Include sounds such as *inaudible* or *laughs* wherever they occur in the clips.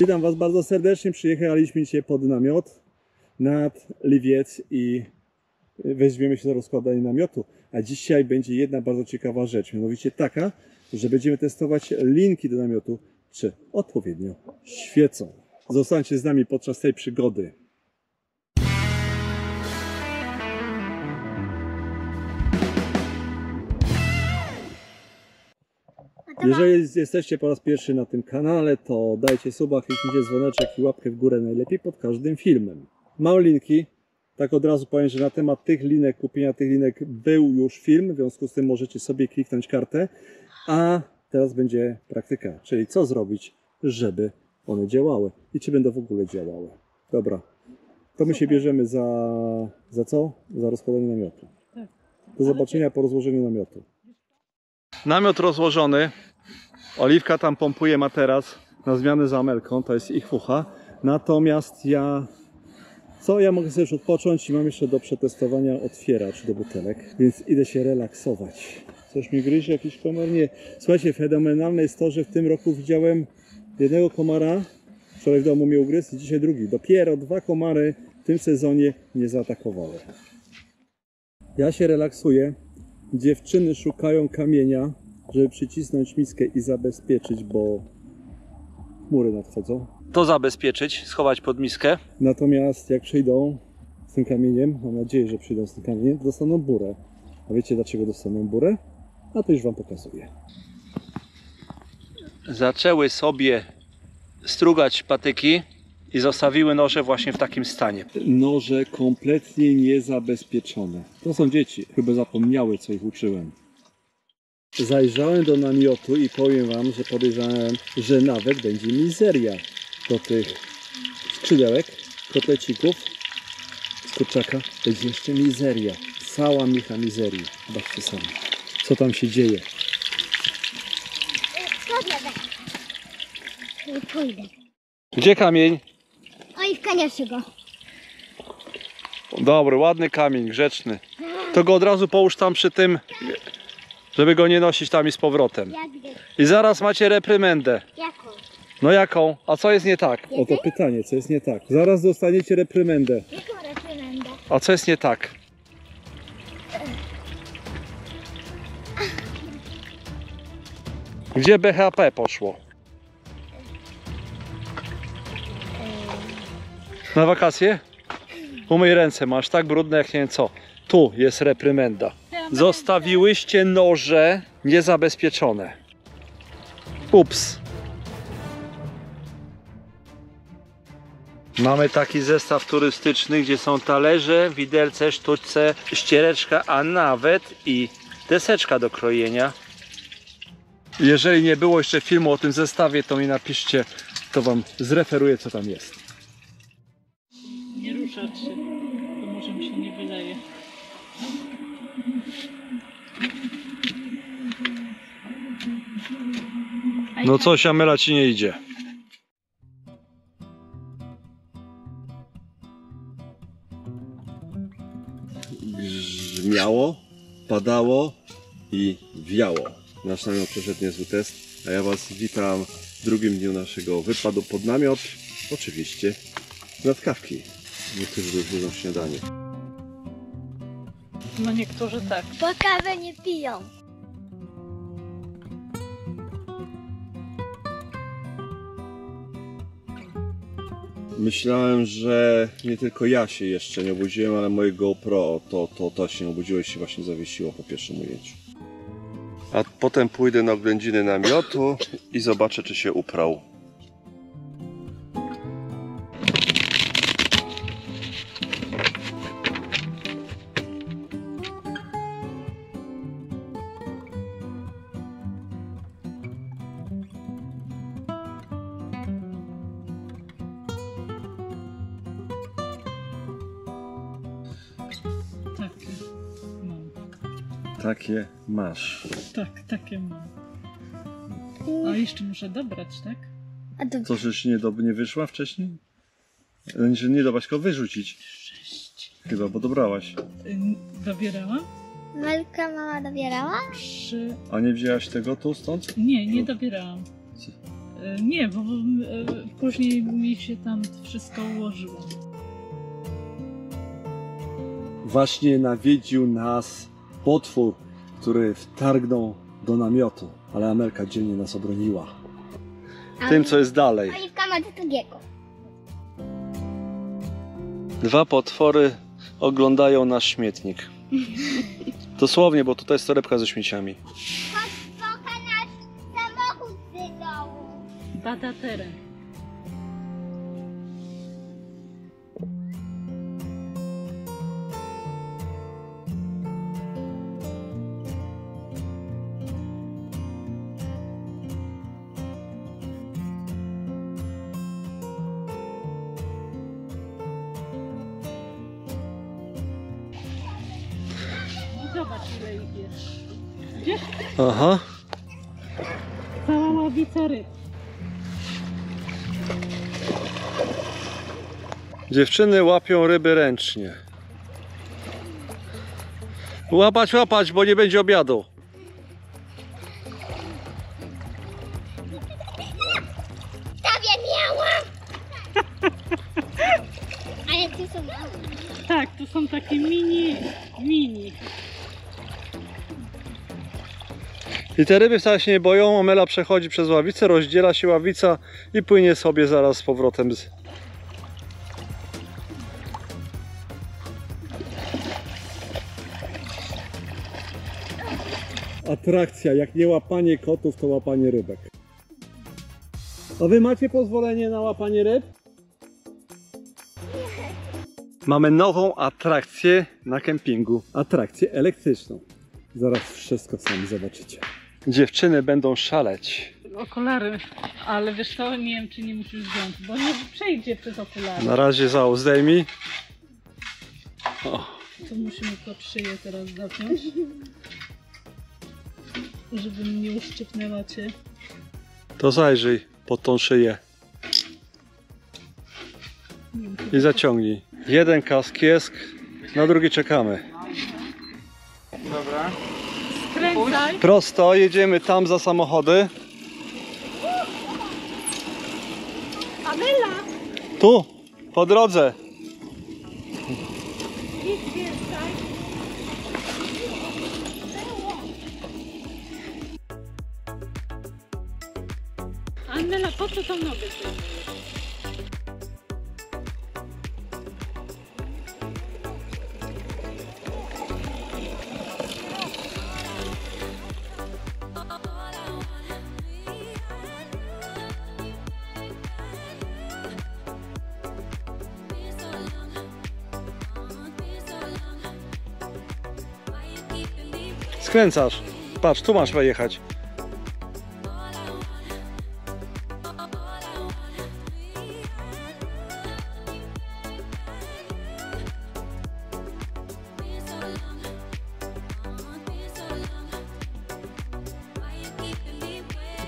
Witam Was bardzo serdecznie. Przyjechaliśmy dzisiaj pod namiot nad Liwiec i weźmiemy się do rozkładania namiotu. A dzisiaj będzie jedna bardzo ciekawa rzecz, mianowicie taka, że będziemy testować linki do namiotu, czy odpowiednio świecą. Zostańcie z nami podczas tej przygody. Jeżeli jesteście po raz pierwszy na tym kanale, to dajcie suba, kliknijcie dzwoneczek i łapkę w górę najlepiej pod każdym filmem. Małe linki, tak od razu powiem, że na temat tych linek, kupienia tych linek był już film, w związku z tym możecie sobie kliknąć kartę, a teraz będzie praktyka, czyli co zrobić, żeby one działały i czy będą w ogóle działały. Dobra, to my się bierzemy za, za co? Za rozkładanie namiotu. Tak. Do zobaczenia po rozłożeniu namiotu. Namiot rozłożony. Oliwka tam pompuje materac na zmianę za Amelką, to jest ich fucha. Natomiast ja, co ja mogę sobie już odpocząć i mam jeszcze do przetestowania otwieracz do butelek, więc idę się relaksować. Coś mi gryzie, jakiś komar? Nie. Słuchajcie, fenomenalne jest to, że w tym roku widziałem jednego komara, wczoraj w domu mnie ugryzł, dzisiaj drugi. Dopiero dwa komary w tym sezonie nie zaatakowały. Ja się relaksuję. Dziewczyny szukają kamienia, żeby przycisnąć miskę i zabezpieczyć, bo chmury nadchodzą. To zabezpieczyć, schować pod miskę. Natomiast jak przyjdą z tym kamieniem, mam nadzieję, że przyjdą z tym kamieniem, dostaną burę. A wiecie dlaczego dostaną burę? A to już Wam pokazuję. Zaczęły sobie strugać patyki i zostawiły noże właśnie w takim stanie. Noże kompletnie niezabezpieczone. To są dzieci, chyba zapomniały, co ich uczyłem. Zajrzałem do namiotu i powiem Wam, że podejrzewałem, że nawet będzie mizeria do tych skrzydełek, kotlecików, z kurczaka. Będzie jeszcze mizeria. Cała micha mizerii. Zobaczcie sami, co tam się dzieje. Nie pójdę. Gdzie kamień? Oj, w kaniaszy go. Dobry, ładny kamień, grzeczny. To go od razu połóż tam przy tym, żeby go nie nosić tam i z powrotem. I zaraz macie reprymendę. Jaką? No jaką? A co jest nie tak? Oto pytanie, co jest nie tak. Zaraz dostaniecie reprymendę. Jaką reprymendę? A co jest nie tak? Gdzie BHP poszło? Na wakacje? Umyj ręce, masz tak brudne jak nie wiem co. Tu jest reprymenda. Zostawiłyście noże niezabezpieczone. Ups. Mamy taki zestaw turystyczny, gdzie są talerze, widelce, sztućce, ściereczka, a nawet i deseczka do krojenia. Jeżeli nie było jeszcze filmu o tym zestawie, to mi napiszcie, to wam zreferuję co tam jest. Nie ruszać się, bo może mi się nie wyleje. No coś Amela ci nie idzie. Grzmiało, padało i wiało. Nasz namiot przeszedł niezły test, a ja Was witam w drugim dniu naszego wypadu pod namiot. Oczywiście nad kawki. Niektórzy jedzą śniadanie. No niektórzy tak. Bo kawę nie piją. Myślałem, że nie tylko ja się jeszcze nie obudziłem, ale moje GoPro to, to, to się obudziło i się właśnie zawiesiło po pierwszym ujęciu. A potem pójdę na oględziny namiotu i zobaczę, czy się uprał. Takie masz. Tak, takie mam. A jeszcze muszę dobrać, tak? A to Co, że nie, do, nie wyszła wcześniej? E, Że nie dobaś, tylko wyrzucić. Sześć. Chyba, bo dobrałaś. Y, Dobierałam? Melka mama dobierała? Trzy. A nie wzięłaś tego tu stąd? Nie, nie dobierałam. E, Nie, bo e, później mi się tam wszystko ułożyło. Właśnie nawiedził nas potwór, który wtargnął do namiotu, ale Amelka dzielnie nas obroniła. Tym, co jest dalej. Oliwka ma do drugiego. Dwa potwory oglądają nasz śmietnik. Dosłownie, bo tutaj jest torebka ze śmieciami. Trochę nasz samochód z dołu. Bada teren. Ile ich jest. Gdzieś Aha. cała ławica ryb. Dziewczyny łapią ryby ręcznie. Łapać, łapać, bo nie będzie obiadu. Prawie miałam! *laughs* Ale tu są małe. Tak, tu są takie mini, mini. I te ryby wcale się nie boją. Omela przechodzi przez ławicę, rozdziela się ławica i płynie sobie zaraz z powrotem. Z... Atrakcja, jak nie łapanie kotów, to łapanie rybek. A wy macie pozwolenie na łapanie ryb? Mamy nową atrakcję na kempingu. Atrakcję elektryczną. Zaraz wszystko sami zobaczycie. Dziewczyny będą szaleć. Okulary, ale wiesz co, nie wiem czy nie musisz wziąć, bo nie przejdzie przez okulary. Na razie za zdejmij. To musimy pod szyję teraz zapiąć. Żebym nie uszczypnęła cię. To zajrzyj pod tą szyję i zaciągnij. Jeden kask jest, na drugi czekamy. Prosto, jedziemy tam za samochody. Amela! Tu, po drodze. Amela, po co tą nogę Skręcasz. Patrz, tu masz jechać.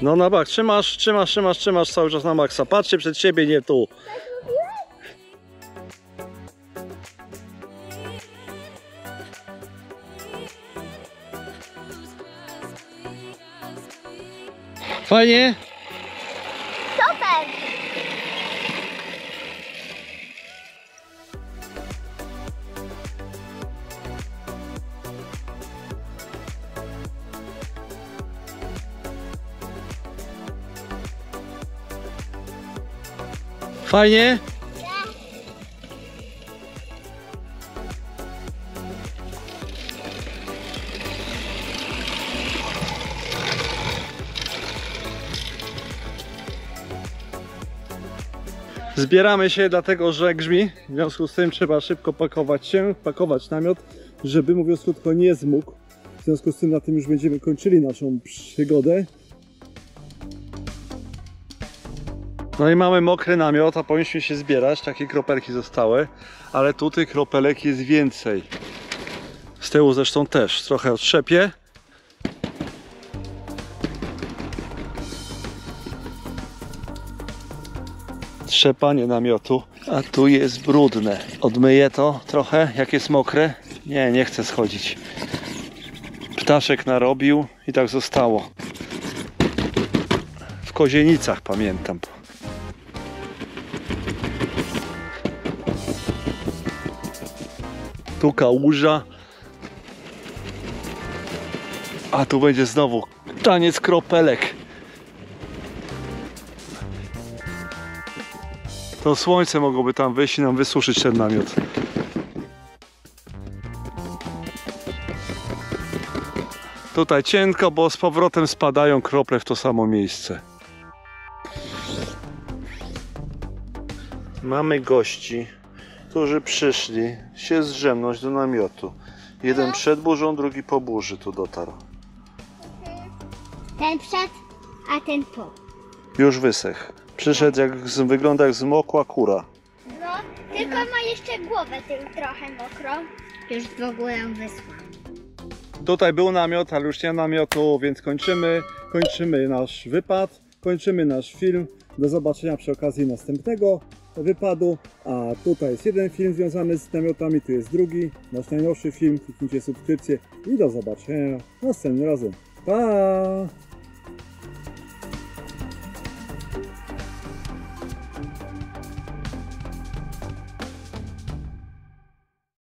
No na bak, trzymasz, trzymasz, trzymasz, trzymasz cały czas na maksa. Patrzcie przed siebie, nie tu. Fajnie? Super! Fajnie? Zbieramy się dlatego, że grzmi. W związku z tym trzeba szybko pakować się, pakować namiot, żeby mówiąc krótko nie zmógł. W związku z tym na tym już będziemy kończyli naszą przygodę. No i mamy mokry namiot, a powinniśmy się zbierać. Takie kropelki zostały, ale tu tych kropelek jest więcej. Z tyłu zresztą też. Trochę otrzepię. Trzepanie namiotu, a tu jest brudne. Odmyję to trochę, jak jest mokre. Nie, nie chcę schodzić. Ptaszek narobił i tak zostało. W Kozienicach, pamiętam. Tu kałuża. A tu będzie znowu taniec kropelek. To słońce mogłoby tam wyjść i nam wysuszyć ten namiot. Tutaj cienko, bo z powrotem spadają krople w to samo miejsce. Mamy gości, którzy przyszli się zdrzemnąć do namiotu. Jeden przed burzą, drugi po burzy tu dotarł. Ten przed, a ten po. Już wysech. Przyszedł jak z, wygląda jak zmokła kura. No, tylko ma jeszcze głowę tym trochę mokrą. Już w ogóle ją wysłał. Tutaj był namiot, ale już nie namiotu, więc kończymy. Kończymy nasz wypad, kończymy nasz film. Do zobaczenia przy okazji następnego wypadu. A tutaj jest jeden film związany z namiotami, tu jest drugi, nasz najnowszy film. Kliknijcie subskrypcję i do zobaczenia następnym razem. Pa!